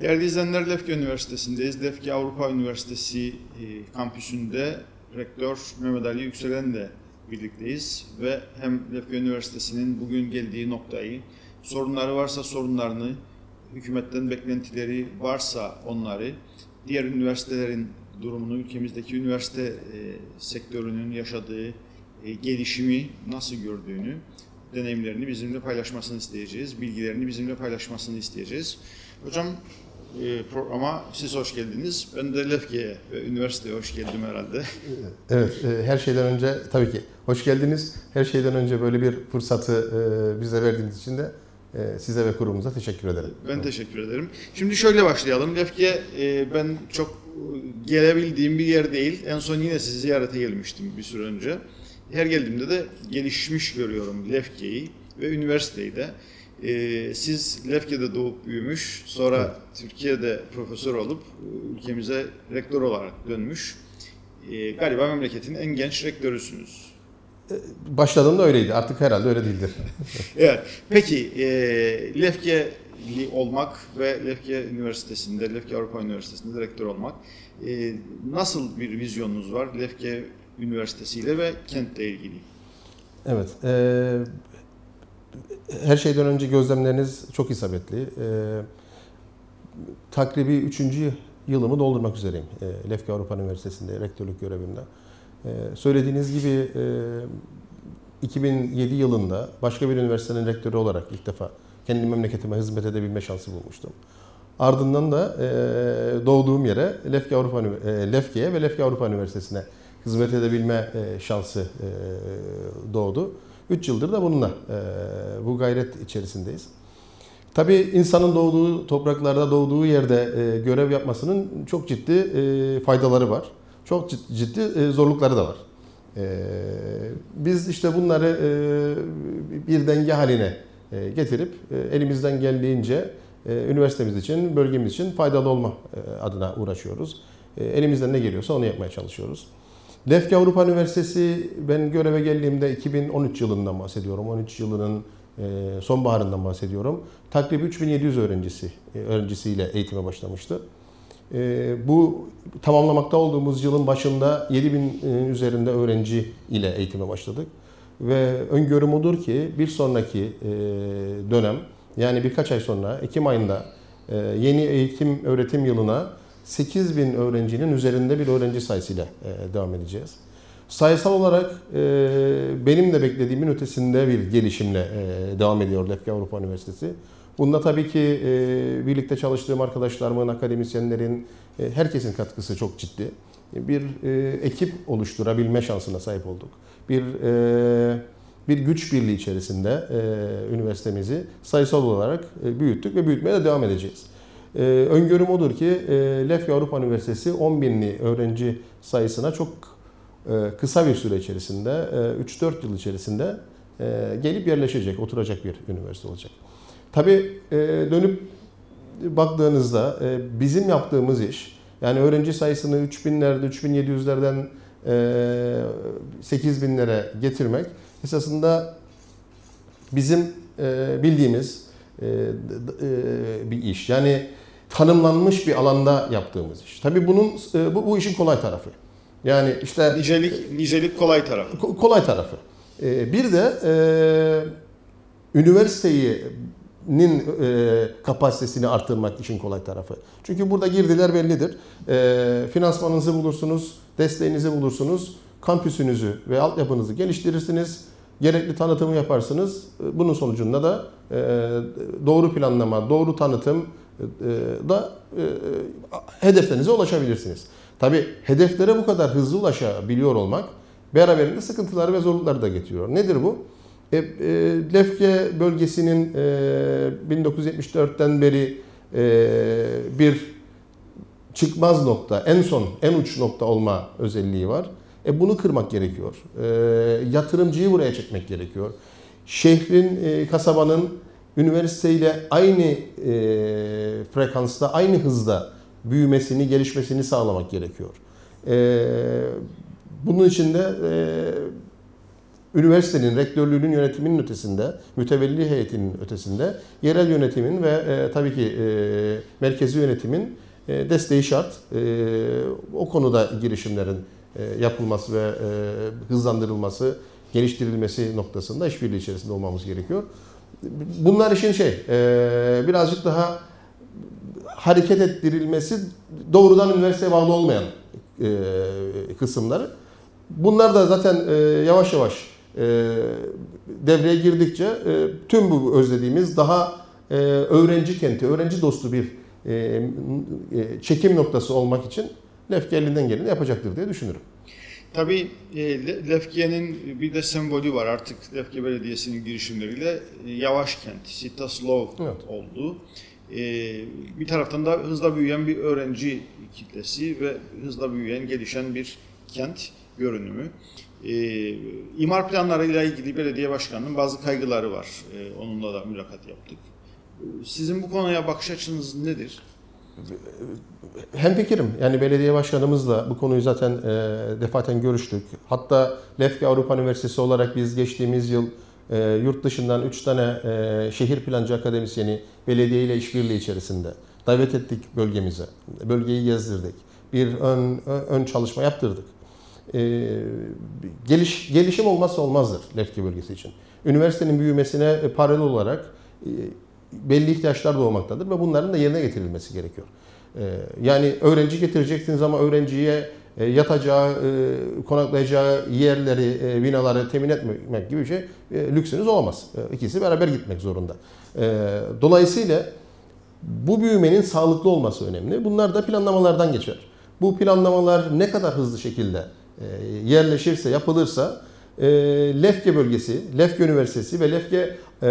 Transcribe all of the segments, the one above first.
Değerli izleyenler Lefke Üniversitesi'ndeyiz. Lefke Avrupa Üniversitesi e, kampüsünde rektör Mehmet Ali Yükselen'le birlikteyiz ve hem Lefke Üniversitesi'nin bugün geldiği noktayı, sorunları varsa sorunlarını, hükümetten beklentileri varsa onları, diğer üniversitelerin durumunu, ülkemizdeki üniversite e, sektörünün yaşadığı e, gelişimi nasıl gördüğünü, deneyimlerini bizimle paylaşmasını isteyeceğiz, bilgilerini bizimle paylaşmasını isteyeceğiz. Hocam programa siz hoş geldiniz. Ben de Lefke'ye ve üniversiteye hoş geldim herhalde. Evet, e, her şeyden önce tabii ki hoş geldiniz. Her şeyden önce böyle bir fırsatı e, bize verdiğiniz için de e, size ve kurumumuza teşekkür ederim. Ben teşekkür ederim. Şimdi şöyle başlayalım. Lefke ben çok gelebildiğim bir yer değil. En son yine sizi ziyarete gelmiştim bir süre önce. Her geldiğimde de gelişmiş görüyorum Lefke'yi ve üniversiteyi de. Ee, siz Lefke'de doğup büyümüş, sonra evet. Türkiye'de profesör olup ülkemize rektör olarak dönmüş. Ee, galiba memleketin en genç rektörüsünüz. Başladığımda öyleydi. Artık herhalde öyle değildir. evet. Peki e, Lefke'li olmak ve Lefke Üniversitesi'nde, Lefke Avrupa Üniversitesi'nde rektör olmak e, nasıl bir vizyonunuz var Lefke Üniversitesi ile ve kentle ilgili? Evet. E, her şeyden önce gözlemleriniz çok isabetli. E, takribi üçüncü yılımı doldurmak üzereyim. E, Lefke Avrupa Üniversitesi'nde rektörlük görevimde. E, söylediğiniz gibi e, 2007 yılında başka bir üniversitenin rektörü olarak ilk defa kendi memleketime hizmet edebilme şansı bulmuştum. Ardından da e, doğduğum yere Lefke Avrupa e, Lefke'ye ve Lefke Avrupa Üniversitesi'ne hizmet edebilme e, şansı e, doğdu. 3 yıldır da bununla e, bu gayret içerisindeyiz. Tabii insanın doğduğu topraklarda, doğduğu yerde e, görev yapmasının çok ciddi e, faydaları var. Çok ciddi e, zorlukları da var. E, biz işte bunları e, bir denge haline e, getirip e, elimizden geldiğince e, üniversitemiz için, bölgemiz için faydalı olma e, adına uğraşıyoruz. E, elimizden ne geliyorsa onu yapmaya çalışıyoruz. Lefke Avrupa Üniversitesi ben göreve geldiğimde 2013 yılından bahsediyorum. 13 yılının e, sonbaharından bahsediyorum. Takribi 3700 öğrencisi e, öğrencisiyle eğitime başlamıştı. E, bu tamamlamakta olduğumuz yılın başında 7000 üzerinde öğrenci ile eğitime başladık. Ve öngörüm odur ki bir sonraki dönem yani birkaç ay sonra Ekim ayında yeni eğitim öğretim yılına 8 bin öğrencinin üzerinde bir öğrenci sayısıyla e, devam edeceğiz. Sayısal olarak e, benim de beklediğimin ötesinde bir gelişimle e, devam ediyor Lefke Avrupa Üniversitesi. Bunda tabii ki birlikte çalıştığım arkadaşlarımın, akademisyenlerin, herkesin katkısı çok ciddi. Bir ekip oluşturabilme şansına sahip olduk. Bir bir güç birliği içerisinde üniversitemizi sayısal olarak büyüttük ve büyütmeye de devam edeceğiz. Ee, öngörüm odur ki e, Lefke Avrupa Üniversitesi 10 binli öğrenci sayısına çok e, kısa bir süre içerisinde, e, 3-4 yıl içerisinde e, gelip yerleşecek, oturacak bir üniversite olacak. Tabii e, dönüp baktığınızda e, bizim yaptığımız iş, yani öğrenci sayısını 3000'lerde, 3700'lerden e, 8000'lere getirmek esasında bizim e, bildiğimiz e, e, bir iş. Yani tanımlanmış bir alanda yaptığımız iş. Tabii bunun e, bu, bu işin kolay tarafı. Yani işte nicelik nicelik kolay tarafı. Kolay tarafı. Bir de e, üniversitenin e, kapasitesini artırmak işin kolay tarafı. Çünkü burada girdiler bellidir. E, finansmanınızı bulursunuz, desteğinizi bulursunuz, kampüsünüzü ve altyapınızı geliştirirsiniz gerekli tanıtımı yaparsınız. Bunun sonucunda da e, doğru planlama, doğru tanıtım e, da e, hedeflerinize ulaşabilirsiniz. Tabi hedeflere bu kadar hızlı ulaşabiliyor olmak beraberinde sıkıntıları ve zorlukları da getiriyor. Nedir bu? E, e, Lefke bölgesinin e, 1974'ten beri e, bir çıkmaz nokta, en son, en uç nokta olma özelliği var. E bunu kırmak gerekiyor. E, yatırımcıyı buraya çekmek gerekiyor. Şehrin, e, kasabanın üniversiteyle aynı e, frekansta, aynı hızda büyümesini, gelişmesini sağlamak gerekiyor. E, bunun için de e, üniversitenin rektörlüğünün yönetiminin ötesinde, mütevelli heyetinin ötesinde yerel yönetimin ve e, tabii ki e, merkezi yönetimin e, desteği şart. E, o konuda girişimlerin e, yapılması ve e, hızlandırılması, geliştirilmesi noktasında işbirliği içerisinde olmamız gerekiyor. Bunlar işin şey, e, birazcık daha hareket ettirilmesi doğrudan üniversiteye bağlı olmayan e, kısımları. Bunlar da zaten e, yavaş yavaş e, devreye girdikçe e, tüm bu özlediğimiz daha e, öğrenci kenti, öğrenci dostu bir e, e, çekim noktası olmak için Lefke elinden geleni yapacaktır diye düşünüyorum. Tabii e, Le- Lefke'nin bir de sembolü var artık Lefke Belediyesi'nin girişimleriyle e, yavaş kent, Sita Slow Evet. oldu. E, bir taraftan da hızla büyüyen bir öğrenci kitlesi ve hızla büyüyen, gelişen bir kent görünümü. İmar planlarıyla ilgili belediye başkanının bazı kaygıları var. Onunla da mülakat yaptık. Sizin bu konuya bakış açınız nedir? Hem fikirim. Yani belediye başkanımızla bu konuyu zaten e, defaten görüştük. Hatta Lefke Avrupa Üniversitesi olarak biz geçtiğimiz yıl e, yurt dışından 3 tane e, şehir plancı akademisyeni belediye ile işbirliği içerisinde davet ettik bölgemize. Bölgeyi gezdirdik. Bir ön, ön çalışma yaptırdık. E, geliş, gelişim olmazsa olmazdır Lefke bölgesi için. Üniversitenin büyümesine e, paralel olarak e, belli ihtiyaçlar doğmaktadır ve bunların da yerine getirilmesi gerekiyor. Ee, Yani öğrenci getireceksiniz ama öğrenciye e, yatacağı, e, konaklayacağı yerleri, e, binaları temin etmek gibi bir şey lüksünüz olamaz. İkisi beraber gitmek zorunda. Dolayısıyla bu büyümenin sağlıklı olması önemli. Bunlar da planlamalardan geçer. Bu planlamalar ne kadar hızlı şekilde yerleşirse, yapılırsa Lefke bölgesi, Lefke Üniversitesi ve Lefke e,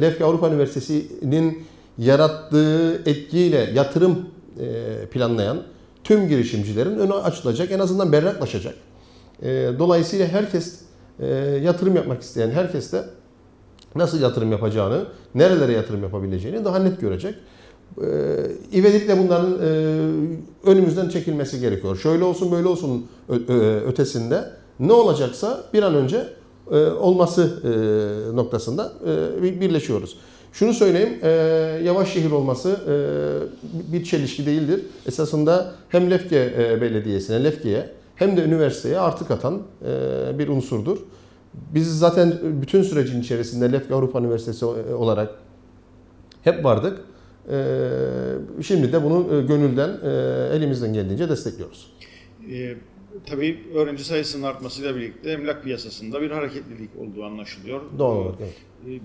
Lefke Avrupa Üniversitesi'nin yarattığı etkiyle yatırım e, planlayan tüm girişimcilerin önü açılacak, en azından berraklaşacak. E, Dolayısıyla herkes e, yatırım yapmak isteyen herkes de nasıl yatırım yapacağını, nerelere yatırım yapabileceğini daha net görecek. Ee, İvedilikle bunların e, önümüzden çekilmesi gerekiyor. Şöyle olsun böyle olsun ötesinde ne olacaksa bir an önce e, olması e, noktasında e, bir- birleşiyoruz. Şunu söyleyeyim, e, yavaş şehir olması e, bir çelişki değildir. Esasında hem Lefke e, Belediyesi'ne, Lefke'ye hem de üniversiteye artı katan e, bir unsurdur. Biz zaten bütün sürecin içerisinde Lefke Avrupa Üniversitesi olarak hep vardık. Şimdi de bunu e, gönülden, e, elimizden geldiğince destekliyoruz. Tabii öğrenci sayısının artmasıyla birlikte emlak piyasasında bir hareketlilik olduğu anlaşılıyor. Doğal olarak. evet. E,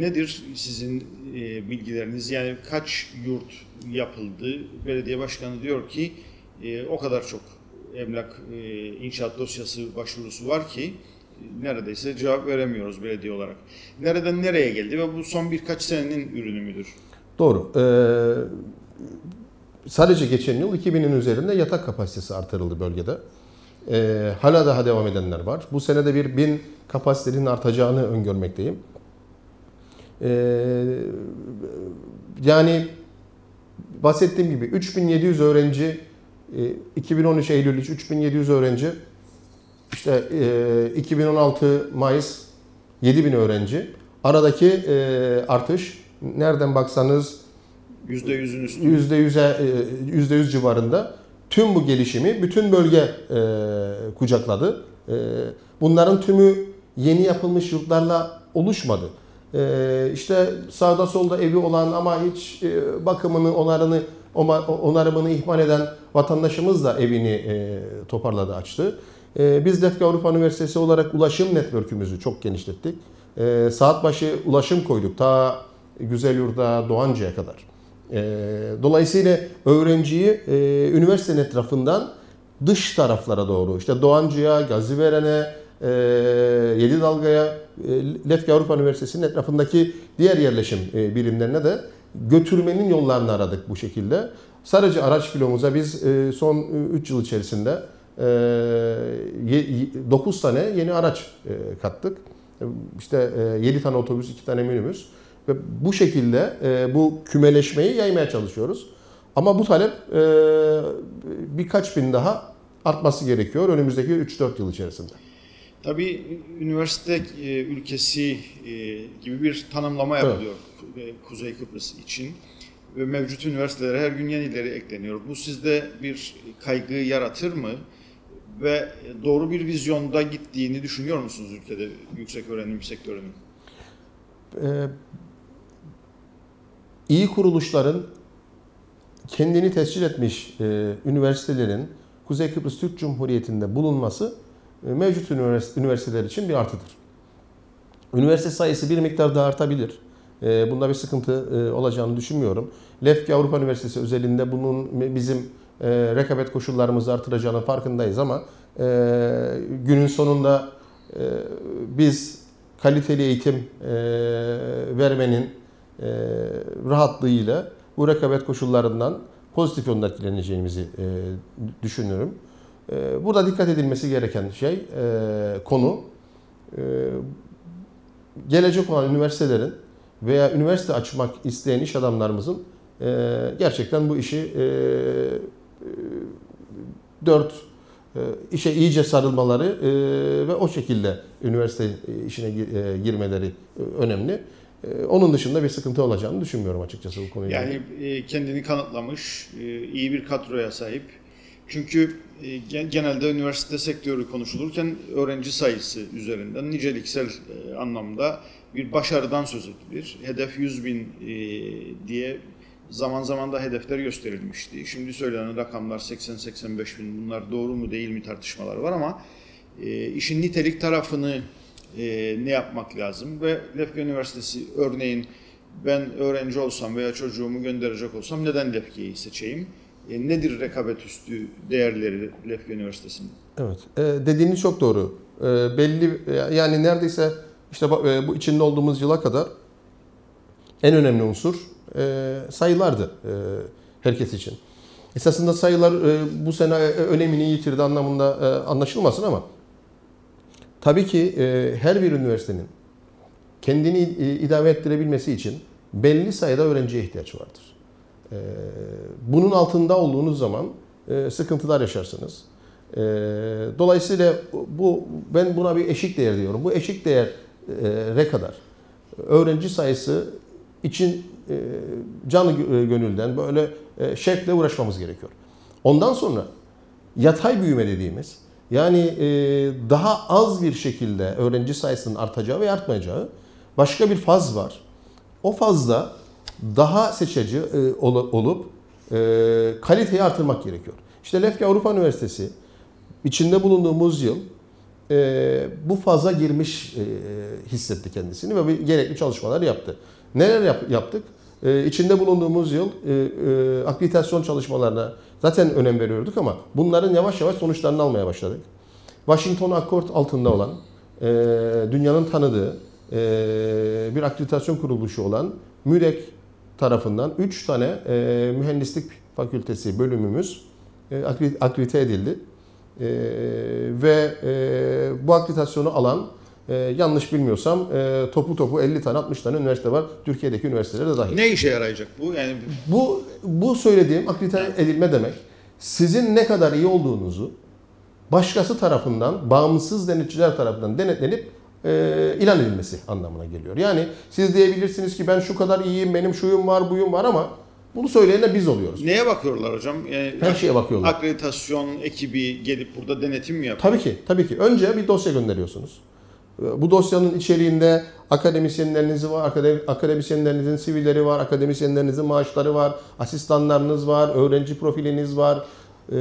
Nedir sizin e, bilgileriniz? Yani kaç yurt yapıldı? Belediye başkanı diyor ki e, o kadar çok emlak inşaat dosyası başvurusu var ki neredeyse cevap veremiyoruz belediye olarak. Nereden nereye geldi ve bu son birkaç senenin ürünü müdür? Doğru. Ee, sadece geçen yıl 2000'in üzerinde yatak kapasitesi artırıldı bölgede. Ee, hala daha devam edenler var. Bu senede bir 1000 kapasitenin artacağını öngörmekteyim. Ee, yani bahsettiğim gibi 3700 öğrenci, e, 2013 Eylül 3700 öğrenci, işte e, 2016 Mayıs 7000 öğrenci. Aradaki e, artış nereden baksanız %100'ün üstü. %100'e e, %100 civarında tüm bu gelişimi bütün bölge e, kucakladı. E, bunların tümü yeni yapılmış yurtlarla oluşmadı. E, işte sağda solda evi olan ama hiç e, bakımını, onarını, onarımını ihmal eden vatandaşımız da evini e, toparladı, açtı. E, biz Lefke Avrupa Üniversitesi olarak ulaşım network'ümüzü çok genişlettik. E, saat başı ulaşım koyduk ta Güzelyurt'a, Doğancı'ya kadar. E, dolayısıyla öğrenciyi e, üniversitenin etrafından dış taraflara doğru işte Doğancı'ya, Gaziveren'e, e, Yedi Dalga'ya, e, Lefke Avrupa Üniversitesi'nin etrafındaki diğer yerleşim birimlerine de götürmenin yollarını aradık bu şekilde. Sadece araç filomuza biz son 3 yıl içerisinde 9 tane yeni araç kattık. İşte 7 tane otobüs, 2 tane minibüs. Ve bu şekilde e, bu kümeleşmeyi yaymaya çalışıyoruz. Ama bu talep e, birkaç bin daha artması gerekiyor önümüzdeki 3-4 yıl içerisinde. Tabii üniversite e, ülkesi e, gibi bir tanımlama Evet. yapılıyor e, Kuzey Kıbrıs için ve mevcut üniversitelere her gün yenileri ekleniyor. Bu sizde bir kaygı yaratır mı? Ve doğru bir vizyonda gittiğini düşünüyor musunuz ülkede yüksek öğrenim sektörünün? Ee, iyi kuruluşların kendini tescil etmiş e, üniversitelerin Kuzey Kıbrıs Türk Cumhuriyeti'nde bulunması e, mevcut ünivers- üniversiteler için bir artıdır. Üniversite sayısı bir miktar daha artabilir. E, bunda bir sıkıntı e, olacağını düşünmüyorum. Lefke Avrupa Üniversitesi özelinde bunun bizim e, rekabet koşullarımızı artıracağının farkındayız ama e, günün sonunda e, biz kaliteli eğitim e, vermenin e, rahatlığıyla bu rekabet koşullarından pozitif yönde etkileneceğimizi e, düşünüyorum. E, burada dikkat edilmesi gereken şey konu gelecek olan üniversitelerin veya üniversite açmak isteyen iş adamlarımızın gerçekten bu işi dört işe iyice sarılmaları ve o şekilde üniversite işine gir- girmeleri önemli. E, Onun dışında bir sıkıntı olacağını düşünmüyorum açıkçası bu konuyla. Yani e, kendini kanıtlamış, e, iyi bir kadroya sahip. Çünkü e, gen- genelde üniversite sektörü konuşulurken öğrenci sayısı üzerinden niceliksel anlamda bir başarıdan söz edilir. Hedef 100 bin diye zaman zaman da hedefler gösterilmişti. Şimdi söylenen rakamlar 80-85 bin bunlar doğru mu değil mi tartışmaları var ama işin nitelik tarafını e, ne yapmak lazım ve Lefke Üniversitesi örneğin ben öğrenci olsam veya çocuğumu gönderecek olsam neden Lefke'yi seçeyim? E, nedir rekabet üstü değerleri Lefke Üniversitesi'nin? Evet, e, dediğiniz çok doğru. E, belli yani neredeyse işte e, bu içinde olduğumuz yıla kadar en önemli unsur e, sayılardı e, herkes için. Esasında sayılar e, bu sene e, önemini yitirdi anlamında e, anlaşılmasın ama tabii ki e, her bir üniversitenin kendini e, idame ettirebilmesi için belli sayıda öğrenciye ihtiyaç vardır. E, bunun altında olduğunuz zaman e, sıkıntılar yaşarsınız. E, dolayısıyla bu ben buna bir eşik değer diyorum. Bu eşik değere kadar öğrenci sayısı için e, canı gö- gönülden böyle e, şevkle uğraşmamız gerekiyor. Ondan sonra yatay büyüme dediğimiz yani e, daha az bir şekilde öğrenci sayısının artacağı ve artmayacağı başka bir faz var. O fazda daha seçici e, ol- olup e, kaliteyi artırmak gerekiyor. İşte Lefke Avrupa Üniversitesi içinde bulunduğumuz yıl e, bu faza girmiş e, hissetti kendisini ve gerekli çalışmalar yaptı. Neler yap- yaptık? E, içinde bulunduğumuz yıl e, e, akreditasyon çalışmalarına zaten önem veriyorduk ama bunların yavaş yavaş sonuçlarını almaya başladık. Washington Accord altında olan, e, dünyanın tanıdığı e, bir akreditasyon kuruluşu olan MÜREK tarafından 3 tane e, mühendislik fakültesi bölümümüz e, akredite edildi. E, ve e, bu akreditasyonu alan e, yanlış bilmiyorsam e, topu topu 50 tane 60 tane üniversite var. Türkiye'deki üniversiteler de dahil. Ne işe yarayacak bu? Yani Bu bu söylediğim akredite edilme demek sizin ne kadar iyi olduğunuzu başkası tarafından, bağımsız denetçiler tarafından denetlenip e, ilan edilmesi anlamına geliyor. Yani siz diyebilirsiniz ki ben şu kadar iyiyim, benim şuyum var, buyum var ama bunu söyleyen de biz oluyoruz. neye bakıyorlar hocam? Yani Her şeye bakıyorlar. Akreditasyon ekibi gelip burada denetim mi yapıyor? Tabii ki, tabii ki. Önce bir dosya gönderiyorsunuz. Bu dosyanın içeriğinde akademisyenleriniz var, akademi- akademisyenlerinizin sivilleri var, akademisyenlerinizin maaşları var, asistanlarınız var, öğrenci profiliniz var, e,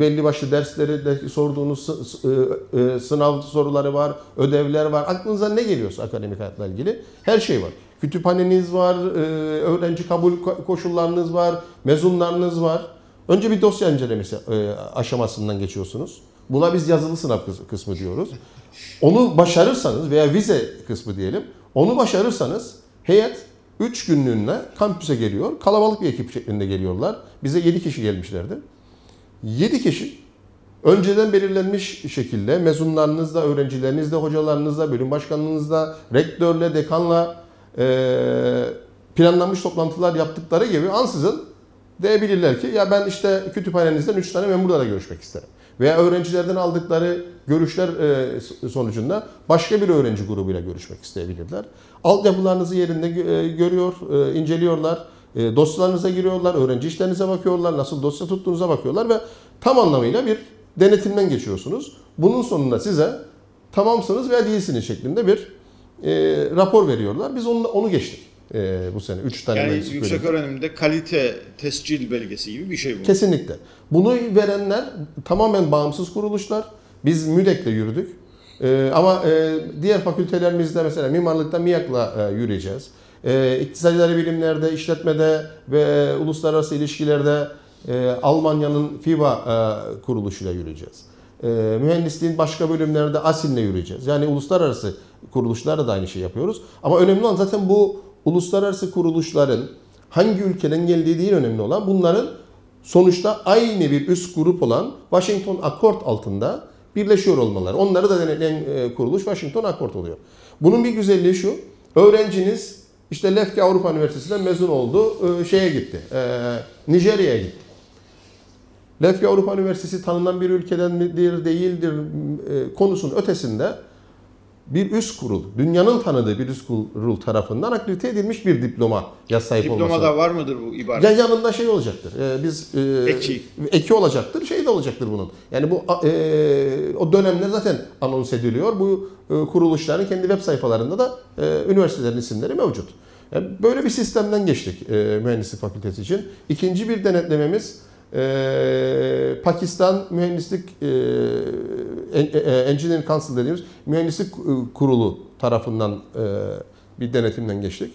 belli başlı dersleri de sorduğunuz e, e, sınav soruları var, ödevler var. Aklınıza ne geliyorsa akademik hayatla ilgili her şey var. Kütüphaneniz var, e, öğrenci kabul ko- koşullarınız var, mezunlarınız var. Önce bir dosya incelemesi aşamasından geçiyorsunuz. Buna biz yazılı sınav kıs- kısmı diyoruz. Onu başarırsanız veya vize kısmı diyelim. Onu başarırsanız heyet 3 günlüğüne kampüse geliyor. Kalabalık bir ekip şeklinde geliyorlar. Bize 7 kişi gelmişlerdi. 7 kişi önceden belirlenmiş şekilde mezunlarınızla, öğrencilerinizle, hocalarınızla, bölüm başkanınızla, rektörle, dekanla planlanmış toplantılar yaptıkları gibi ansızın diyebilirler ki ya ben işte kütüphanenizden 3 tane memurla da görüşmek isterim. veya öğrencilerden aldıkları görüşler e, sonucunda başka bir öğrenci grubuyla görüşmek isteyebilirler. Altyapılarınızı yerinde e, görüyor, e, inceliyorlar. Dosyalarınıza giriyorlar, öğrenci işlerinize bakıyorlar, nasıl dosya tuttuğunuza bakıyorlar ve tam anlamıyla bir denetimden geçiyorsunuz. Bunun sonunda size tamamsınız veya değilsiniz şeklinde bir e, rapor veriyorlar. Biz onu, onu geçtik e, bu sene. Üç tane Yani yüksek bölümü. öğrenimde kalite tescil belgesi gibi bir şey bu. Kesinlikle. Bunu verenler tamamen bağımsız kuruluşlar. Biz MÜDEK'le yürüdük. Ee, ama e, diğer fakültelerimizde mesela mimarlıkta MİAK'la e, yürüyeceğiz. E, İktisadi bilimlerde, işletmede ve uluslararası ilişkilerde e, Almanya'nın FIBA e, kuruluşuyla yürüyeceğiz. E, mühendisliğin başka bölümlerde ASİL'le yürüyeceğiz. Yani uluslararası kuruluşlarla da aynı şey yapıyoruz. Ama önemli olan zaten bu uluslararası kuruluşların hangi ülkeden geldiği değil önemli olan bunların sonuçta aynı bir üst grup olan Washington Accord altında birleşiyor olmaları. Onları da denetleyen e, kuruluş Washington Accord oluyor. Bunun bir güzelliği şu. Öğrenciniz işte Lefke Avrupa Üniversitesi'nden mezun oldu. e, şeye gitti. e, Nijerya'ya gitti. Lefke Avrupa Üniversitesi tanınan bir ülkeden midir, değildir konusunun ötesinde bir üst kurul, dünyanın tanıdığı bir üst kurul tarafından akredite edilmiş bir diploma ya sahip olması. Diplomada var mıdır bu ibaret? Ya yanında şey olacaktır. Ee, biz e, Eki. eki olacaktır. Şey de olacaktır bunun. Yani bu e, o dönemde zaten anons ediliyor. Bu e, kuruluşların kendi web sayfalarında da e, üniversitelerin isimleri mevcut. Yani böyle bir sistemden geçtik e, mühendislik fakültesi için. İkinci bir denetlememiz e, Pakistan Mühendislik e, En- e, Engineering Council dediğimiz mühendislik e, kurulu tarafından e, bir denetimden geçtik.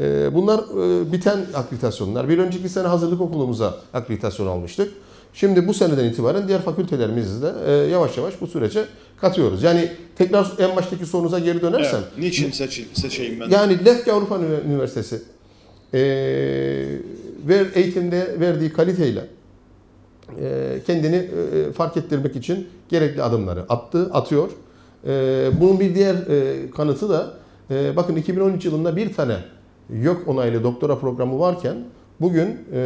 E, Bunlar e, biten akreditasyonlar. Bir önceki sene hazırlık okulumuza akreditasyon almıştık. Şimdi bu seneden itibaren diğer fakültelerimizi de e, yavaş yavaş bu sürece katıyoruz. Yani tekrar en baştaki sorunuza geri dönersem. Evet. Niçin seçil, seçeyim ben? Yani Lefke Avrupa Ünivers- Üniversitesi e, ver, eğitimde verdiği kaliteyle e, kendini e, fark ettirmek için gerekli adımları attı, atıyor. E, bunun bir diğer e, kanıtı da e, bakın 2013 yılında bir tane YÖK onaylı doktora programı varken bugün e,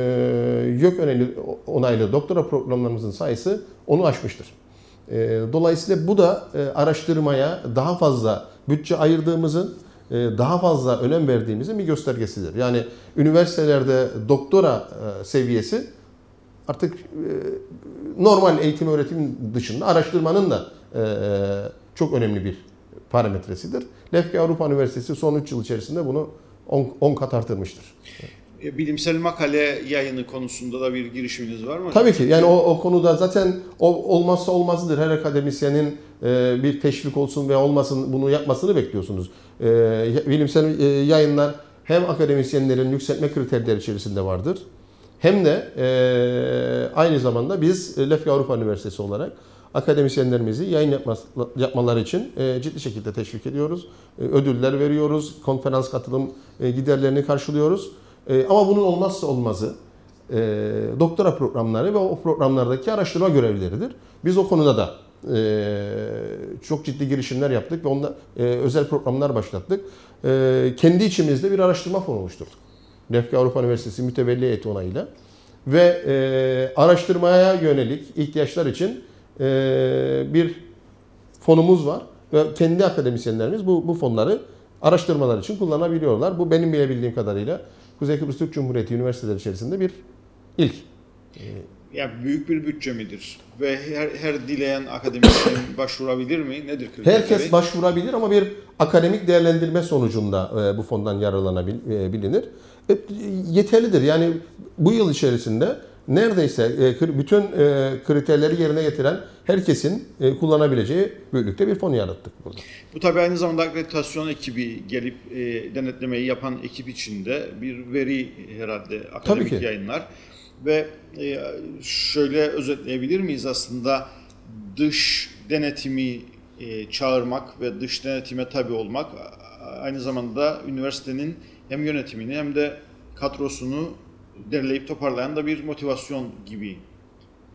YÖK onaylı, onaylı doktora programlarımızın sayısı onu aşmıştır. E, dolayısıyla bu da e, araştırmaya daha fazla bütçe ayırdığımızın, e, daha fazla önem verdiğimizin bir göstergesidir. Yani üniversitelerde doktora e, seviyesi artık e, normal eğitim öğretim dışında araştırmanın da e, çok önemli bir parametresidir. Lefke Avrupa Üniversitesi son 3 yıl içerisinde bunu 10 kat artırmıştır. E, Bilimsel makale yayını konusunda da bir girişiminiz var mı? Tabii ki yani o, o konuda zaten o, olmazsa olmazıdır. Her akademisyenin e, bir teşvik olsun veya olmasın bunu yapmasını bekliyorsunuz. E, bilimsel e, yayınlar hem akademisyenlerin yükseltme kriterleri içerisinde vardır. Hem de e, aynı zamanda biz e, Lefke Avrupa Üniversitesi olarak akademisyenlerimizi yayın yapması, yapmaları için e, ciddi şekilde teşvik ediyoruz. E, ödüller veriyoruz, konferans katılım e, giderlerini karşılıyoruz. E, ama bunun olmazsa olmazı e, doktora programları ve o programlardaki araştırma görevlileridir. Biz o konuda da e, çok ciddi girişimler yaptık ve onda e, özel programlar başlattık. E, kendi içimizde bir araştırma fonu oluşturduk. Lefke Avrupa Üniversitesi mütevelli heyeti onayıyla ve e, araştırmaya yönelik ihtiyaçlar için e, bir fonumuz var ve kendi akademisyenlerimiz bu, bu fonları araştırmalar için kullanabiliyorlar. Bu benim bilebildiğim kadarıyla Kuzey Kıbrıs Türk Cumhuriyeti üniversiteleri içerisinde bir ilk. Ya büyük bir bütçe midir? Ve her, her dileyen akademisyen başvurabilir mi? Nedir kriterleri? Herkes başvurabilir ama bir akademik değerlendirme sonucunda e, bu fondan yararlanabilir. E, yeterlidir. Yani bu yıl içerisinde neredeyse e, bütün e, kriterleri yerine getiren herkesin e, kullanabileceği büyüklükte bir fon yarattık burada. Bu tabii aynı zamanda akreditasyon ekibi gelip e, denetlemeyi yapan ekip içinde bir veri herhalde akademik Tabii ki. yayınlar. Ve e, şöyle özetleyebilir miyiz aslında dış denetimi e, çağırmak ve dış denetime tabi olmak aynı zamanda üniversitenin hem yönetimini hem de kadrosunu derleyip toparlayan da bir motivasyon gibi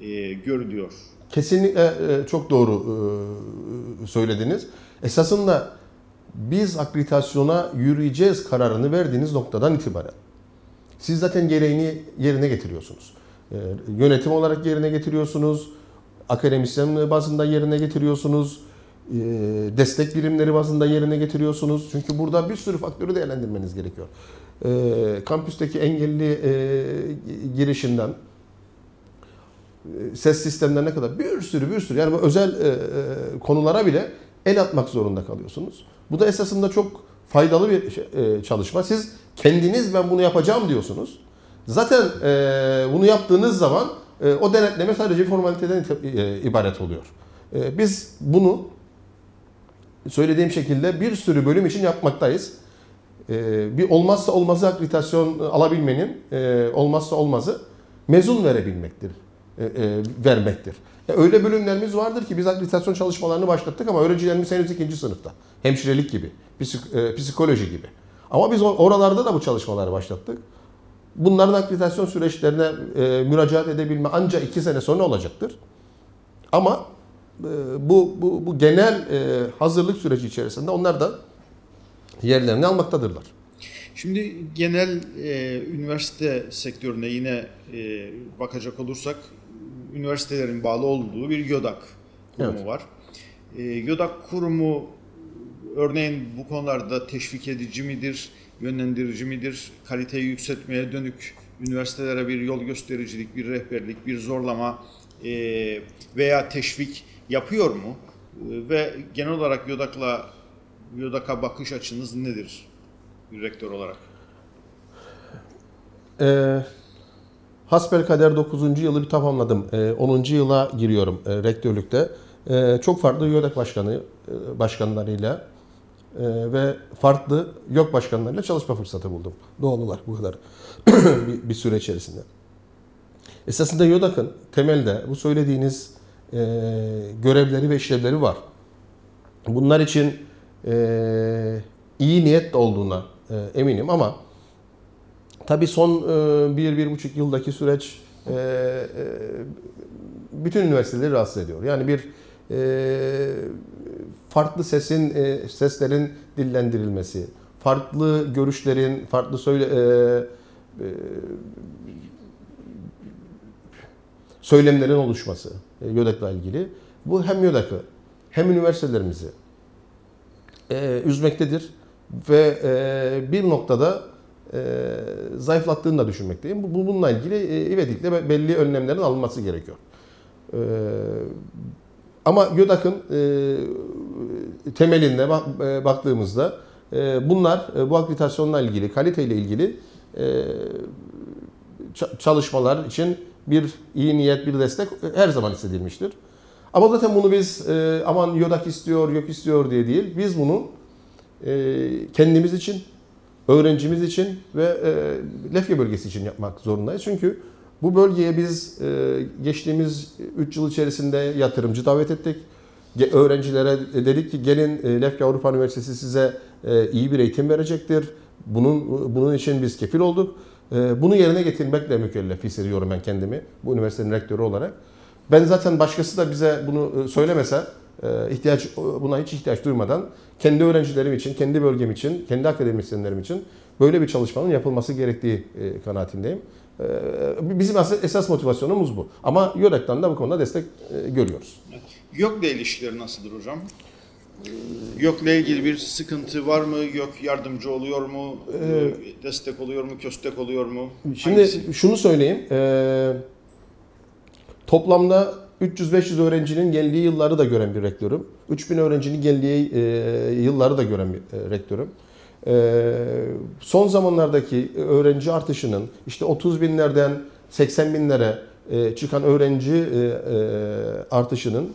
e, görülüyor. Kesinlikle çok doğru söylediniz. Esasında biz akreditasyona yürüyeceğiz kararını verdiğiniz noktadan itibaren siz zaten gereğini yerine getiriyorsunuz. E, Yönetim olarak yerine getiriyorsunuz. akademisyen bazında yerine getiriyorsunuz. E, destek birimleri bazında yerine getiriyorsunuz. Çünkü burada bir sürü faktörü değerlendirmeniz gerekiyor. E, kampüsteki engelli e, girişinden e, ses sistemlerine kadar bir sürü bir sürü yani bu özel e, konulara bile el atmak zorunda kalıyorsunuz. Bu da esasında çok faydalı bir şey- çalışma. Siz kendiniz ben bunu yapacağım diyorsunuz. Zaten e, bunu yaptığınız zaman e, o denetleme sadece formaliteden e, ibaret oluyor. E, biz bunu söylediğim şekilde bir sürü bölüm için yapmaktayız. E, bir olmazsa olmazı akreditasyon alabilmenin e, olmazsa olmazı mezun verebilmektir. e, e, vermektir. E, öyle bölümlerimiz vardır ki biz akreditasyon çalışmalarını başlattık ama öğrencilerimiz henüz ikinci sınıfta. Hemşirelik gibi, psik- e, psikoloji gibi. Ama biz oralarda da bu çalışmaları başlattık. Bunların akreditasyon süreçlerine e, müracaat edebilme ancak iki sene sonra olacaktır. Ama e, bu, bu, bu genel e, hazırlık süreci içerisinde onlar da yerlerini almaktadırlar. Şimdi genel e, üniversite sektörüne yine e, bakacak olursak üniversitelerin bağlı olduğu bir YÖDAK kurumu Evet. var. E, YÖDAK kurumu örneğin bu konularda teşvik edici midir, yönlendirici midir, kaliteyi yükseltmeye dönük üniversitelere bir yol göstericilik, bir rehberlik, bir zorlama e, veya teşvik yapıyor mu? E, ve genel olarak YÖDAK'la YÖDAK'a bakış açınız nedir bir rektör olarak? E, hasbelkader 9. yılı bir tamamladım. E, 10. yıla giriyorum e, rektörlükte. E, çok farklı YÖDAK başkanı e, başkanlarıyla ve farklı YÖK başkanlarıyla çalışma fırsatı buldum. Doğal olarak bu kadar bir, bir süre içerisinde. Esasında YÖDAK'ın temelde bu söylediğiniz e, görevleri ve işlevleri var. Bunlar için e, iyi niyet olduğuna e, eminim ama tabii son e, bir, bir buçuk yıldaki süreç e, e, bütün üniversiteleri rahatsız ediyor. Yani bir e, farklı sesin, e, seslerin dillendirilmesi, farklı görüşlerin, farklı söyle, e, e, söylemlerin oluşması e, YÖDAK'la ilgili. Bu hem YÖDAK'ı hem üniversitelerimizi e, üzmektedir ve e, bir noktada e, zayıflattığını da düşünmekteyim. Bu- Bununla ilgili e, ivedilikle be- belli önlemlerin alınması gerekiyor. E, ama YÖDAK'ın e, temelinde bak- e, baktığımızda e, bunlar e, bu akreditasyonla ilgili, kaliteyle ilgili e, ça- çalışmalar için bir iyi niyet, bir destek her zaman hissedilmiştir. Ama zaten bunu biz e, aman YÖDAK istiyor, yok istiyor diye değil. Biz bunu e, kendimiz için, öğrencimiz için ve e, Lefke bölgesi için yapmak zorundayız. Çünkü bu bölgeye biz e, geçtiğimiz 3 yıl içerisinde yatırımcı davet ettik. Öğrencilere dedik ki gelin e, Lefke Avrupa Üniversitesi size e, iyi bir eğitim verecektir. Bunun bunun için biz kefil olduk. Bunu yerine getirmekle mükellef hissediyorum ben kendimi bu üniversitenin rektörü olarak. Ben zaten başkası da bize bunu söylemese ihtiyaç buna hiç ihtiyaç duymadan kendi öğrencilerim için, kendi bölgem için, kendi akademisyenlerim için böyle bir çalışmanın yapılması gerektiği kanaatindeyim. E, Bizim esas motivasyonumuz bu. Ama YÖDAK'tan da bu konuda destek e, görüyoruz. YÖK'le ilişkileri nasıldır hocam? YÖK'le ilgili bir sıkıntı var mı? YÖK yardımcı oluyor mu? Destek oluyor mu? Köstek oluyor mu? Şimdi Hangisi? şunu söyleyeyim. e, toplamda 300-500 öğrencinin geldiği yılları da gören bir rektörüm. 3000 öğrencinin geldiği e, yılları da gören bir e, rektörüm. E, son zamanlardaki öğrenci artışının işte 30 binlerden 80 binlere e, çıkan öğrenci e, e, artışının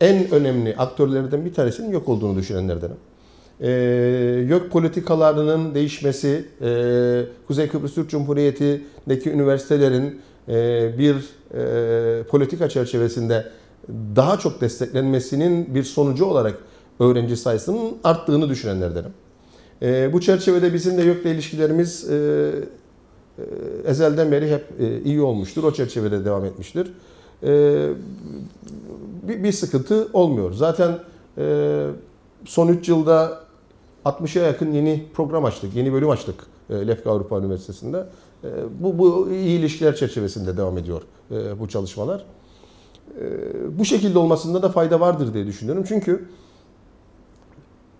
en önemli aktörlerden bir tanesinin yok olduğunu düşünenlerdenim. Ee, YÖK politikalarının değişmesi, Kuzey Kıbrıs Türk Cumhuriyeti'ndeki üniversitelerin bir politika çerçevesinde daha çok desteklenmesinin bir sonucu olarak öğrenci sayısının arttığını düşünenlerdenim. E, bu çerçevede bizim de YÖK'le ilişkilerimiz e, e, ezelden beri hep e, iyi olmuştur. O çerçevede devam etmiştir. E, bir, bir sıkıntı olmuyor. Zaten e, son 3 yılda 60'a yakın yeni program açtık, yeni bölüm açtık e, Lefke Avrupa Üniversitesi'nde. E, bu, bu iyi ilişkiler çerçevesinde devam ediyor e, bu çalışmalar. bu şekilde olmasında da fayda vardır diye düşünüyorum. Çünkü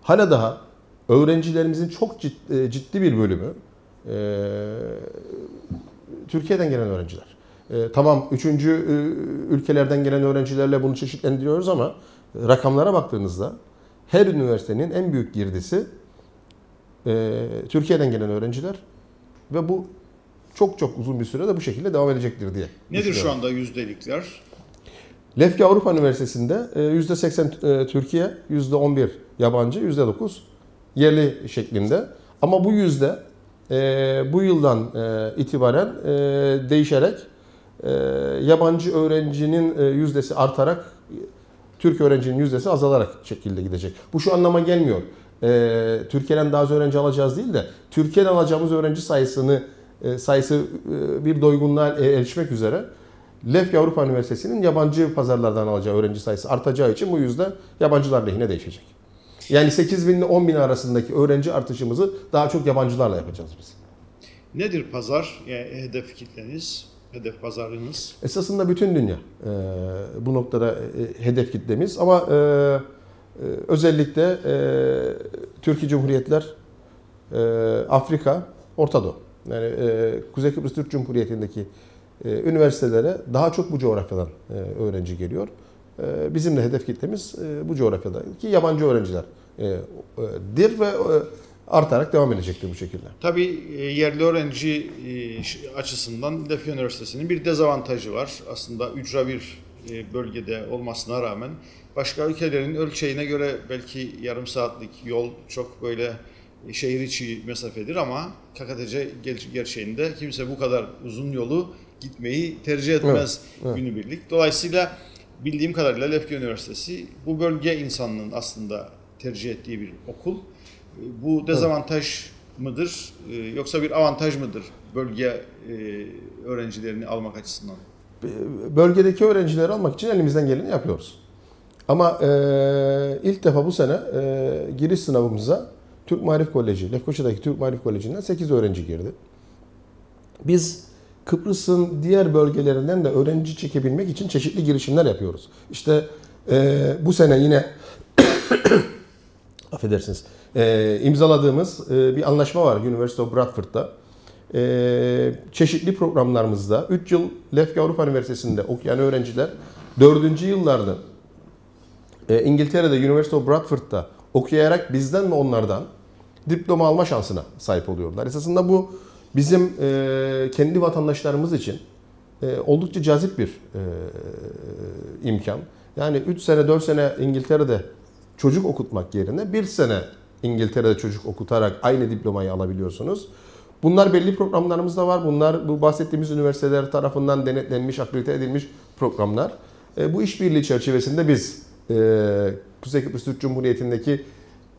hala daha öğrencilerimizin çok ciddi, ciddi bir bölümü e, Türkiye'den gelen öğrenciler. E, tamam üçüncü e, ülkelerden gelen öğrencilerle bunu çeşitlendiriyoruz ama rakamlara baktığınızda her üniversitenin en büyük girdisi e, Türkiye'den gelen öğrenciler ve bu çok çok uzun bir sürede bu şekilde devam edecektir diye Nedir şu anda yüzdelikler? Lefke Avrupa Üniversitesi'nde %80 Türkiye, %11 yabancı, %9 yerli şeklinde. Ama bu yüzde bu yıldan itibaren değişerek yabancı öğrencinin yüzdesi artarak Türk öğrencinin yüzdesi azalarak şekilde gidecek. Bu şu anlama gelmiyor. Türkiye'den daha az öğrenci alacağız değil de Türkiye'den alacağımız öğrenci sayısını sayısı bir doygunluğa erişmek üzere Lefke Avrupa Üniversitesi'nin yabancı pazarlardan alacağı öğrenci sayısı artacağı için bu yüzde yabancılar lehine değişecek. Yani 8 bin ile 10 bin arasındaki öğrenci artışımızı daha çok yabancılarla yapacağız biz. Nedir pazar? Yani hedef kitleniz, hedef pazarınız? Esasında bütün dünya e, bu noktada e, hedef kitlemiz ama e, e, özellikle e, Türkiye Cumhuriyetler, e, Afrika, Orta Doğu. Yani e, Kuzey Kıbrıs Türk Cumhuriyeti'ndeki e, üniversitelere daha çok bu coğrafyadan e, öğrenci geliyor. E, bizim de hedef kitlemiz e, bu coğrafyadaki yabancı öğrenciler e, e, dir ve e, artarak devam edecektir bu şekilde. Tabii e, yerli öğrenci e, açısından Lefke Üniversitesi'nin bir dezavantajı var. Aslında ücra bir e, bölgede olmasına rağmen başka ülkelerin ölçeğine göre belki yarım saatlik yol çok böyle şehir içi mesafedir ama KKTC gerçeğinde kimse bu kadar uzun yolu gitmeyi tercih etmez evet, evet. günübirlik. Dolayısıyla bildiğim kadarıyla Lefke Üniversitesi bu bölge insanının aslında tercih ettiği bir okul. Bu dezavantaj mıdır yoksa bir avantaj mıdır bölge öğrencilerini almak açısından? Bölgedeki öğrencileri almak için elimizden geleni yapıyoruz. Ama e, ilk defa bu sene e, giriş sınavımıza Türk Marif Koleji, Lefkoşa'daki Türk Marif Koleji'nden 8 öğrenci girdi. Biz Kıbrıs'ın diğer bölgelerinden de öğrenci çekebilmek için çeşitli girişimler yapıyoruz. İşte e, bu sene yine affedersiniz e, imzaladığımız e, bir anlaşma var University of Bradford'da. E, çeşitli programlarımızda 3 yıl Lefke Avrupa Üniversitesi'nde okuyan öğrenciler 4. yıllarda e, İngiltere'de University of Bradford'da okuyarak bizden ve onlardan diploma alma şansına sahip oluyorlar. Esasında bu bizim e, kendi vatandaşlarımız için e, oldukça cazip bir e, imkan. Yani 3 sene 4 sene İngiltere'de çocuk okutmak yerine 1 sene İngiltere'de çocuk okutarak aynı diplomayı alabiliyorsunuz. Bunlar belli programlarımız da var. Bunlar bu bahsettiğimiz üniversiteler tarafından denetlenmiş, akredite edilmiş programlar. E, bu işbirliği çerçevesinde biz e, Kuzey Kıbrıs Türk Cumhuriyeti'ndeki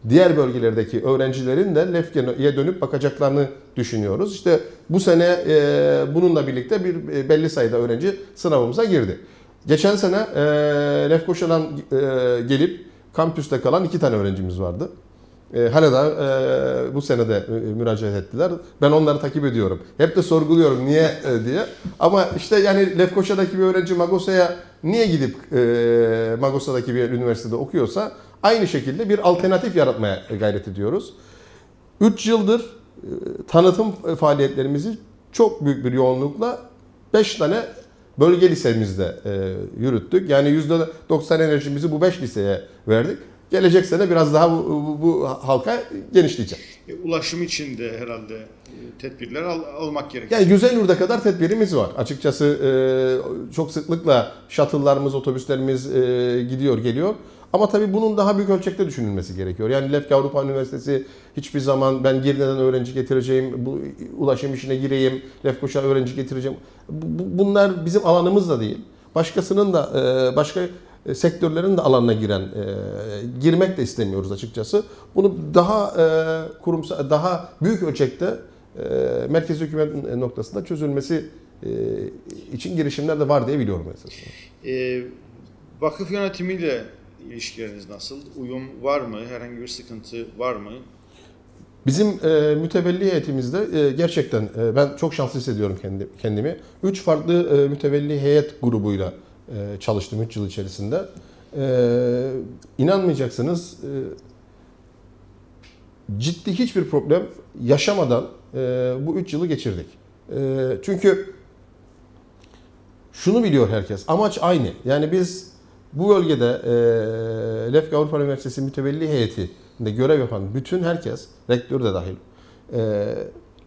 diğer bölgelerdeki öğrencilerin de Lefke'ye dönüp bakacaklarını düşünüyoruz. İşte bu sene e, bununla birlikte bir e, belli sayıda öğrenci sınavımıza girdi. Geçen sene e, Lefkoşa'dan e, gelip kampüste kalan iki tane öğrencimiz vardı. E, hala da e, bu sene de e, müracaat ettiler. Ben onları takip ediyorum. Hep de sorguluyorum niye e, diye. Ama işte yani Lefkoşa'daki bir öğrenci Magosa'ya niye gidip e, Magosa'daki bir üniversitede okuyorsa aynı şekilde bir alternatif yaratmaya gayret ediyoruz. 3 yıldır e, tanıtım faaliyetlerimizi çok büyük bir yoğunlukla 5 tane bölge lisemizde e, yürüttük. Yani %90 enerjimizi bu 5 liseye verdik. Gelecek sene biraz daha bu, bu, bu halka genişleyecek. E, ulaşım için de herhalde e, tedbirler al, almak gerekiyor. Yani Güzenyurt'a kadar tedbirimiz var. Açıkçası e, çok sıklıkla shuttle'larımız, otobüslerimiz e, gidiyor, geliyor. Ama tabii bunun daha büyük ölçekte düşünülmesi gerekiyor. Yani Lefke Avrupa Üniversitesi hiçbir zaman ben Girne'den öğrenci getireceğim, bu ulaşım işine gireyim, Lefkoşa öğrenci getireceğim. Bunlar bizim alanımız da değil. Başkasının da e, başka sektörlerin de alanına giren e, girmek de istemiyoruz açıkçası. Bunu daha e, kurumsal daha büyük ölçekte merkez hükümet noktasında çözülmesi için girişimler de var diye biliyorum esasında. E, vakıf yönetimiyle ilişkileriniz nasıl? Uyum var mı? Herhangi bir sıkıntı var mı? Bizim e, mütevelli heyetimizde e, gerçekten e, ben çok şanslı hissediyorum kendi, kendimi. Üç farklı e, mütevelli heyet grubuyla e, çalıştım 3 yıl içerisinde. E, inanmayacaksınız e, ciddi hiçbir problem yaşamadan e, bu 3 yılı geçirdik. E, çünkü şunu biliyor herkes. Amaç aynı. Yani biz bu bölgede e, Lefke Avrupa Üniversitesi mütevelli heyetinde görev yapan bütün herkes, rektör de dahil, e,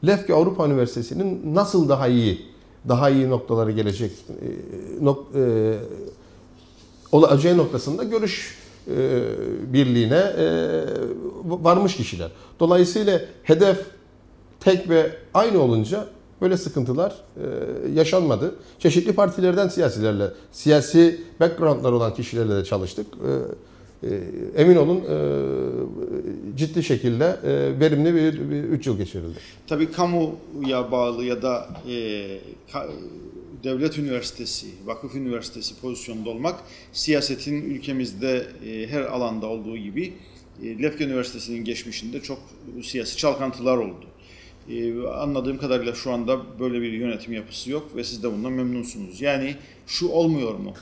Lefke Avrupa Üniversitesi'nin nasıl daha iyi, daha iyi noktaları gelecek, e, nok, e, olacağı noktasında görüş e, birliğine e, varmış kişiler. Dolayısıyla hedef tek ve aynı olunca böyle sıkıntılar e, yaşanmadı. Çeşitli partilerden siyasilerle, siyasi backgroundlar olan kişilerle de çalıştık. E, e, emin olun ciddi şekilde verimli bir 3 yıl geçirildi. Tabii kamuya bağlı ya da devlet üniversitesi, vakıf üniversitesi pozisyonunda olmak siyasetin ülkemizde her alanda olduğu gibi e, Lefke Üniversitesi'nin geçmişinde çok siyasi çalkantılar oldu. E, anladığım kadarıyla şu anda böyle bir yönetim yapısı yok ve siz de bundan memnunsunuz. Yani şu olmuyor mu?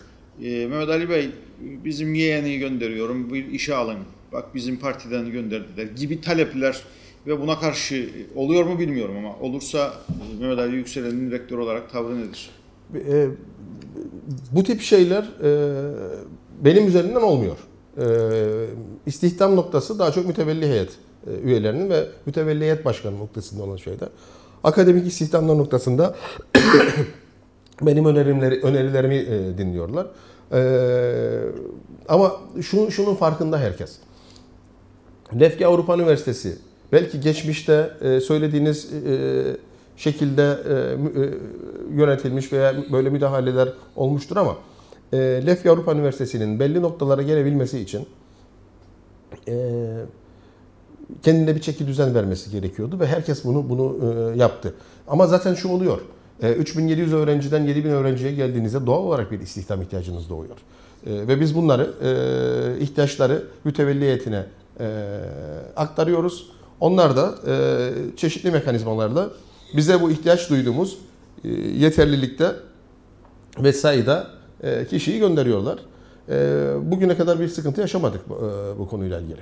E, Mehmet Ali Bey bizim yeğeni gönderiyorum bir işe alın. Bak bizim partiden gönderdiler gibi talepler ve buna karşı oluyor mu bilmiyorum ama olursa Mehmet Ali Yükselen'in rektör olarak tavrı nedir? E, bu tip şeyler e, benim üzerinden olmuyor. E, istihdam noktası daha çok mütevelli heyet üyelerinin ve mütevelli heyet başkanı noktasında olan şeyler. Akademik istihdamlar noktasında benim önerimleri, önerilerimi e, dinliyorlar. E, ama şunu, şunun farkında herkes. Lefke Avrupa Üniversitesi belki geçmişte e, söylediğiniz e, şekilde e, e, yönetilmiş veya böyle müdahaleler olmuştur ama e, Lefke Avrupa Üniversitesi'nin belli noktalara gelebilmesi için e, kendine bir çeki düzen vermesi gerekiyordu ve herkes bunu bunu e, yaptı. Ama zaten şu oluyor. E, 3700 öğrenciden 7000 öğrenciye geldiğinizde doğal olarak bir istihdam ihtiyacınız doğuyor. E, ve biz bunları e, ihtiyaçları mütevelli heyetine e, aktarıyoruz. Onlar da e, çeşitli mekanizmalarla bize bu ihtiyaç duyduğumuz e, yeterlilikte ve sayıda e, kişiyi gönderiyorlar. E, bugüne kadar bir sıkıntı yaşamadık bu, e, konuyla ilgili.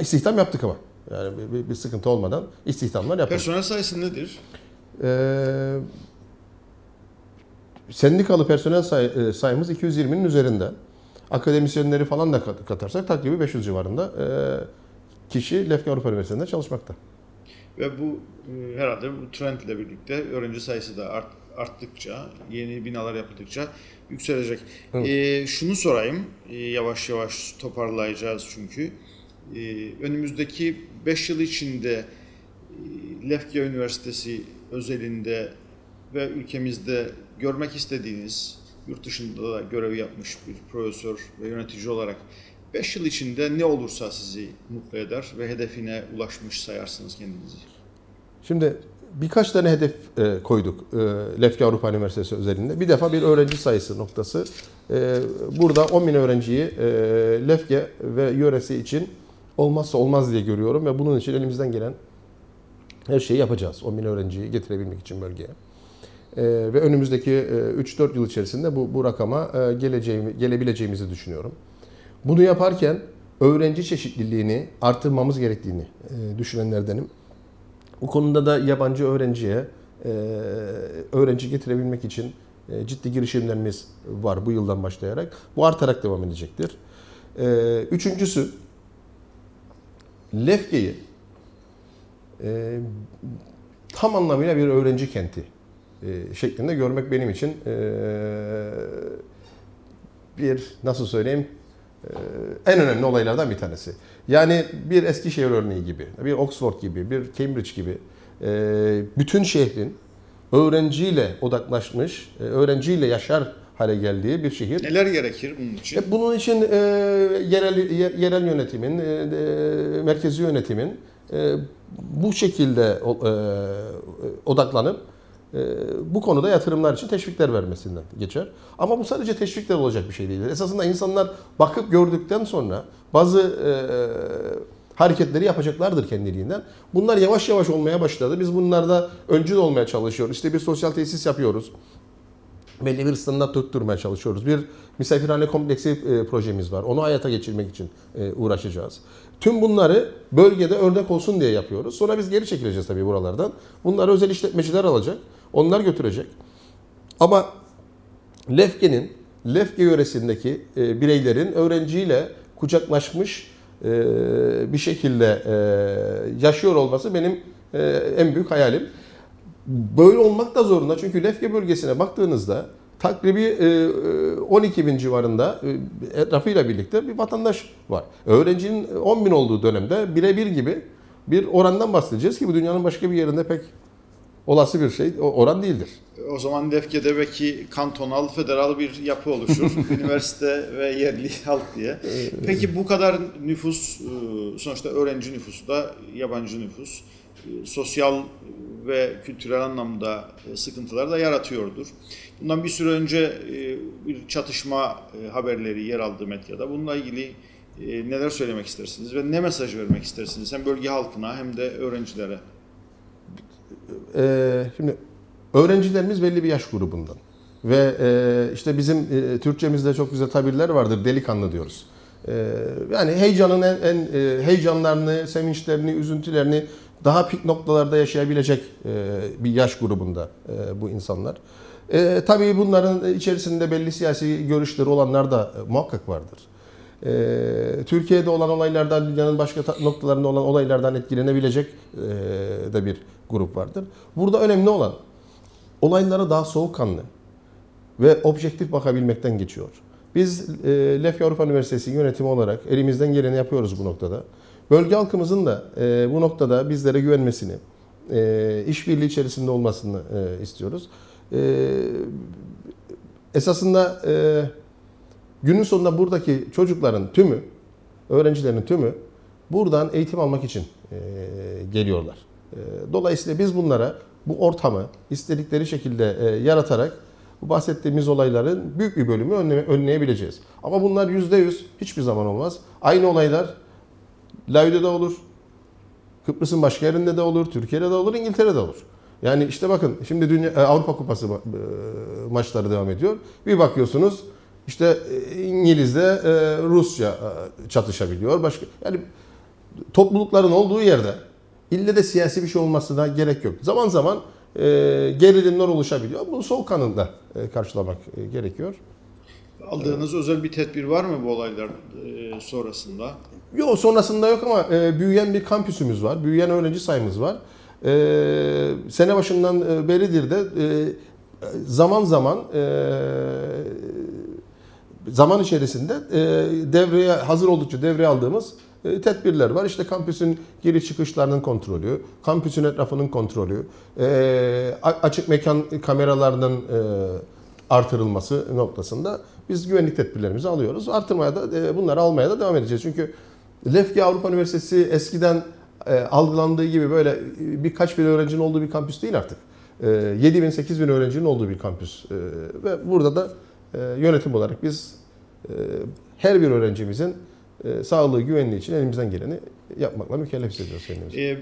İstihdam yaptık ama. Yani bir, bir- bir sıkıntı olmadan istihdamlar yapıldı. Personel sayısı nedir? Ee, sendikalı personel say- e, sayımız 220'nin üzerinde. Akademisyenleri falan da kat- katarsak takribi 500 civarında e, kişi Lefke Avrupa Üniversitesi'nde çalışmakta. Ve bu e, herhalde bu trendle birlikte öğrenci sayısı da art, arttıkça, yeni binalar yapıldıkça yükselecek. Evet. E, şunu sorayım, e, yavaş yavaş toparlayacağız çünkü. E, önümüzdeki 5 yıl içinde e, Lefke Üniversitesi özelinde ve ülkemizde görmek istediğiniz, yurt dışında da görev yapmış bir profesör ve yönetici olarak 5 yıl içinde ne olursa sizi mutlu eder ve hedefine ulaşmış sayarsınız kendinizi. Şimdi birkaç tane hedef e, koyduk e, Lefke Avrupa Üniversitesi özelinde. Bir defa bir öğrenci sayısı noktası. Burada 10 bin öğrenciyi Lefke ve yöresi için olmazsa olmaz diye görüyorum ve bunun için elimizden gelen her şeyi yapacağız. 10 bin öğrenciyi getirebilmek için bölgeye. E, ve önümüzdeki e, 3-4 yıl içerisinde bu, bu rakama e, geleceğimi, gelebileceğimizi düşünüyorum. Bunu yaparken öğrenci çeşitliliğini artırmamız gerektiğini e, düşünenlerdenim. Bu konuda da yabancı öğrenciye e, öğrenci getirebilmek için e, ciddi girişimlerimiz var bu yıldan başlayarak. Bu artarak devam edecektir. E, Üçüncüsü Lefke'yi e, tam anlamıyla bir öğrenci kenti e, şeklinde görmek benim için e, bir nasıl söyleyeyim e, en önemli olaylardan bir tanesi. Yani bir Eskişehir örneği gibi, bir Oxford gibi, bir Cambridge gibi e, bütün şehrin öğrenciyle odaklaşmış, e, öğrenciyle yaşar hale geldiği bir şehir. Neler gerekir bunun için? E, Bunun için e, yerel yer- yerel yönetimin, e, merkezi yönetimin e, bu şekilde e, odaklanıp e, bu konuda yatırımlar için teşvikler vermesinden geçer. Ama bu sadece teşvikler olacak bir şey değil. Esasında insanlar bakıp gördükten sonra bazı e, hareketleri yapacaklardır kendiliğinden. Bunlar yavaş yavaş olmaya başladı. Biz bunlarda öncül olmaya çalışıyoruz. İşte bir sosyal tesis yapıyoruz. Belli bir standart tutturmaya çalışıyoruz. Bir misafirhane kompleksi e, projemiz var. Onu hayata geçirmek için e, uğraşacağız. Tüm bunları bölgede örnek olsun diye yapıyoruz. Sonra biz geri çekileceğiz tabii buralardan. Bunları özel işletmeciler alacak. Onlar götürecek. Ama Lefke'nin, Lefke yöresindeki e, bireylerin öğrenciyle kucaklaşmış e, bir şekilde e, yaşıyor olması benim e, en büyük hayalim. Böyle olmak da zorunda çünkü Lefke bölgesine baktığınızda takribi e, 12 bin civarında e, etrafıyla birlikte bir vatandaş var. Öğrencinin 10 bin olduğu dönemde birebir gibi bir orandan bahsedeceğiz ki bu dünyanın başka bir yerinde pek olası bir şey oran değildir. O zaman Lefke'de belki kantonal, federal bir yapı oluşur. Üniversite ve yerli halk diye. Peki bu kadar nüfus, e, sonuçta öğrenci nüfusu da yabancı nüfus, e, sosyal ve kültürel anlamda e, sıkıntılar da yaratıyordur. Bundan bir süre önce bir çatışma haberleri yer aldı medyada. Bununla ilgili neler söylemek istersiniz ve ne mesaj vermek istersiniz hem bölge halkına hem de öğrencilere? Şimdi öğrencilerimiz belli bir yaş grubundan ve e, işte bizim e, Türkçemizde çok güzel tabirler vardır delikanlı diyoruz. E, yani heyecanın en, en e, heyecanlarını, sevinçlerini, üzüntülerini daha pik noktalarda yaşayabilecek e, bir yaş grubunda e, bu insanlar. E, tabii bunların içerisinde belli siyasi görüşleri olanlar da muhakkak vardır. Türkiye'de olan olaylardan, dünyanın başka noktalarında olan olaylardan etkilenebilecek de bir grup vardır. Burada önemli olan olaylara daha soğukkanlı ve objektif bakabilmekten geçiyor. Biz e, Lefya Avrupa Üniversitesi yönetimi olarak elimizden geleni yapıyoruz bu noktada. Bölge halkımızın da e, bu noktada bizlere güvenmesini, e, işbirliği içerisinde olmasını e, istiyoruz. E, esasında e, günün sonunda buradaki çocukların tümü, öğrencilerin tümü buradan eğitim almak için e, geliyorlar. E, dolayısıyla biz bunlara bu ortamı istedikleri şekilde e, yaratarak bu bahsettiğimiz olayların büyük bir bölümü önleme, önleyebileceğiz. Ama bunlar yüzde yüz hiçbir zaman olmaz. Aynı olaylar Layu'da olur, Kıbrıs'ın başka yerinde de olur, Türkiye'de de olur, İngiltere'de de olur. Yani işte bakın şimdi Dünya e, Avrupa Kupası maçları devam ediyor. Bir bakıyorsunuz işte İngiliz'de Rusça çatışabiliyor. Başka yani toplulukların olduğu yerde İlle de siyasi bir şey olmasına gerek yok. Zaman zaman e, gerilimler oluşabiliyor. Bunu soğukkanlı e, karşılamak e, gerekiyor. Aldığınız evet. özel bir tedbir var mı bu olaylar e, sonrasında? Yok sonrasında yok ama e, büyüyen bir kampüsümüz var. Büyüyen öğrenci sayımız var. E, sene başından e, beridir de e, zaman zaman e, zaman içerisinde e, devreye hazır oldukça devreye aldığımız e, tedbirler var. İşte kampüsün giriş çıkışlarının kontrolü, kampüsün etrafının kontrolü, açık mekan kameralarının artırılması noktasında biz güvenlik tedbirlerimizi alıyoruz. Artırmaya da bunları almaya da devam edeceğiz. Çünkü Lefke Avrupa Üniversitesi eskiden algılandığı gibi böyle birkaç bin öğrencinin olduğu bir kampüs değil artık. 7 bin 8 bin öğrencinin olduğu bir kampüs. Ve burada da yönetim olarak biz her bir öğrencimizin e, sağlığı, güvenliği için elimizden geleni yapmakla mükellef hissediyoruz kendimizi. E,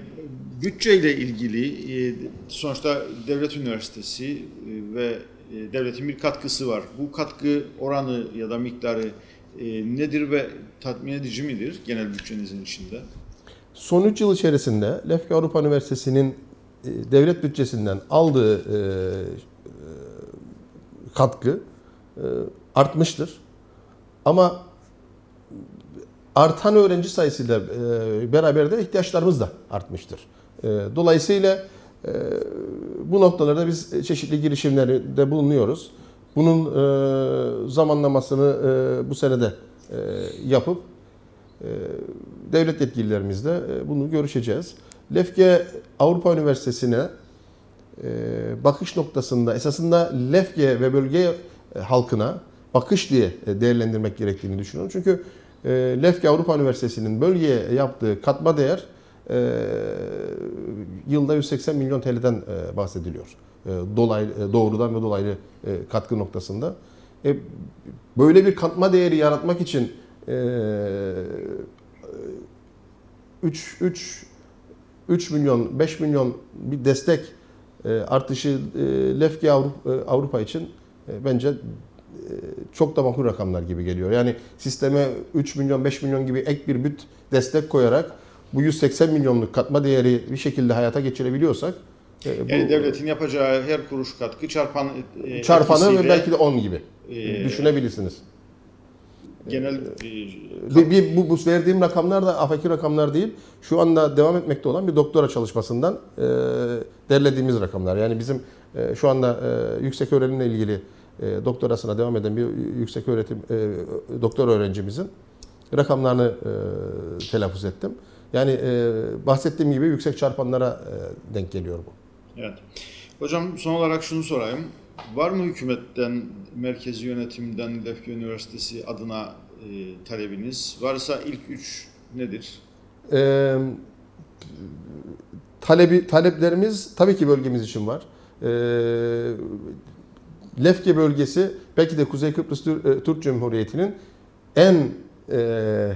bütçeyle ilgili e, sonuçta devlet üniversitesi e, ve e, devletin bir katkısı var. Bu katkı oranı ya da miktarı e, nedir ve tatmin edici midir genel bütçenizin içinde? Son 3 yıl içerisinde Lefke Avrupa Üniversitesi'nin e, devlet bütçesinden aldığı e, e katkı e, artmıştır. Ama artan öğrenci sayısıyla e, beraber de ihtiyaçlarımız da artmıştır. E, dolayısıyla e, bu noktalarda biz çeşitli girişimlerde bulunuyoruz. Bunun zamanlamasını bu senede yapıp devlet yetkililerimizle bunu görüşeceğiz. Lefke Avrupa Üniversitesi'ne bakış noktasında esasında Lefke ve bölge halkına bakış diye değerlendirmek gerektiğini düşünüyorum. Çünkü e, Lefke Avrupa Üniversitesi'nin bölgeye yaptığı katma değer e, yılda 180 milyon TL'den e, bahsediliyor. E, dolaylı, e, doğrudan ve dolaylı e, katkı noktasında. E, böyle bir katma değeri yaratmak için e, 3, 3, 3 milyon, 5 milyon bir destek e, artışı e, Lefke Avrupa, için bence çok da makul rakamlar gibi geliyor. Yani sisteme 3 milyon 5 milyon gibi ek bir büt destek koyarak bu 180 milyonluk katma değeri bir şekilde hayata geçirebiliyorsak e, bu Yani devletin yapacağı her kuruş katkı çarpan e, çarpanı ve belki de 10 gibi e, düşünebilirsiniz. genel e, Bir, bir- bu, bu verdiğim rakamlar da afaki rakamlar değil. Şu anda devam etmekte olan bir doktora çalışmasından e, derlediğimiz rakamlar. Yani bizim e, şu anda e, yüksek öğrenimle ilgili e, doktorasına devam eden bir yüksek öğretim e, doktor öğrencimizin rakamlarını e, telaffuz ettim. Yani e, bahsettiğim gibi yüksek çarpanlara e, denk geliyor bu. Evet. Hocam son olarak şunu sorayım. Var mı hükümetten, merkezi yönetimden Lefke Üniversitesi adına e, talebiniz? Varsa ilk üç nedir? Ee, talebi taleplerimiz tabii ki bölgemiz için var. Ee, Lefke bölgesi belki de Kuzey Kıbrıs e, Türk Cumhuriyeti'nin en e,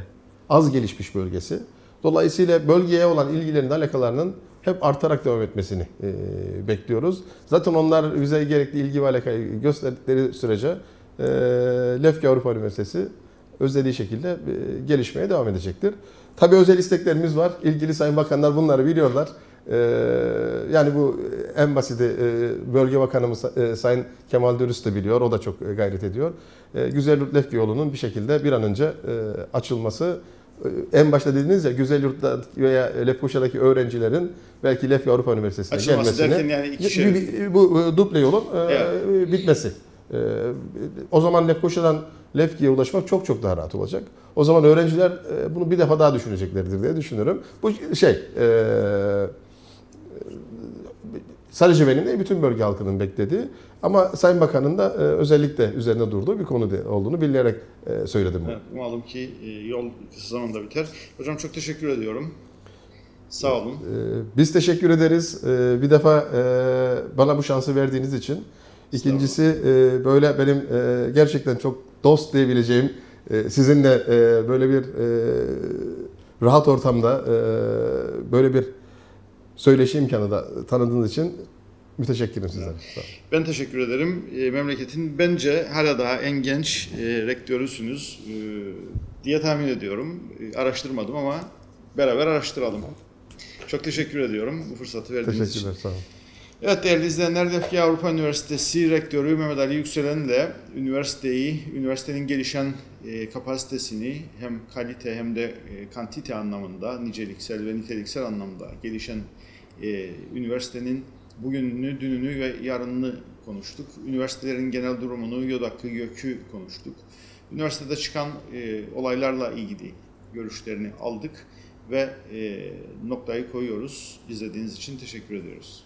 az gelişmiş bölgesi. Dolayısıyla bölgeye olan ilgilerinin, alakalarının hep artarak devam etmesini e, bekliyoruz. Zaten onlar bize gerekli ilgi ve alakayı gösterdikleri sürece e, Lefke Avrupa Üniversitesi özlediği şekilde e, gelişmeye devam edecektir. Tabii özel isteklerimiz var. İlgili sayın bakanlar bunları biliyorlar. E, yani bu en basiti bölge bakanımız sayın Kemal Dürüst de biliyor. O da çok gayret ediyor. Güzelyurt Lefke yolunun bir şekilde bir an önce e, açılması en başta dediniz ya Güzelyurt'ta veya Lefkoşa'daki öğrencilerin belki Lefke Avrupa Üniversitesi'ne Açılması gelmesini yani iki şey. bu e, duble yolun Evet. bitmesi. E, o zaman Lefkoşa'dan Lefke'ye ulaşmak çok çok daha rahat olacak. O zaman öğrenciler e, bunu bir defa daha düşüneceklerdir diye düşünüyorum. Bu şey sadece benim değil bütün bölge halkının beklediği ama Sayın Bakan'ın da e, özellikle üzerine durduğu bir konu olduğunu bilerek e, söyledim bunu. Evet, umalım ki e, yol kısa zamanda biter. Hocam çok teşekkür ediyorum. Sağ olun. Biz teşekkür ederiz. Bir defa bana bu şansı verdiğiniz için. İkincisi böyle benim gerçekten çok dost diyebileceğim sizinle böyle bir rahat ortamda böyle bir söyleşi imkanı da tanıdığınız için müteşekkirim size. Ben teşekkür ederim. E, memleketin bence hala daha en genç e, rektörüsünüz e, diye tahmin ediyorum. Araştırmadım ama beraber araştıralım. Çok teşekkür ediyorum bu fırsatı verdiğiniz için. Teşekkürler. Sağ olun. Evet değerli izleyenler Defki Avrupa Üniversitesi Rektörü Mehmet Ali Yükselen'le üniversiteyi, üniversitenin gelişen e, kapasitesini hem kalite hem de e, kantite anlamında, niceliksel ve niteliksel anlamda gelişen e, üniversitenin bugününü, dününü ve yarınını konuştuk. Üniversitelerin genel durumunu, YÖDAK'ı, YÖK'ü konuştuk. Üniversitede çıkan e, olaylarla ilgili görüşlerini aldık ve e, noktayı koyuyoruz. İzlediğiniz için teşekkür ediyoruz.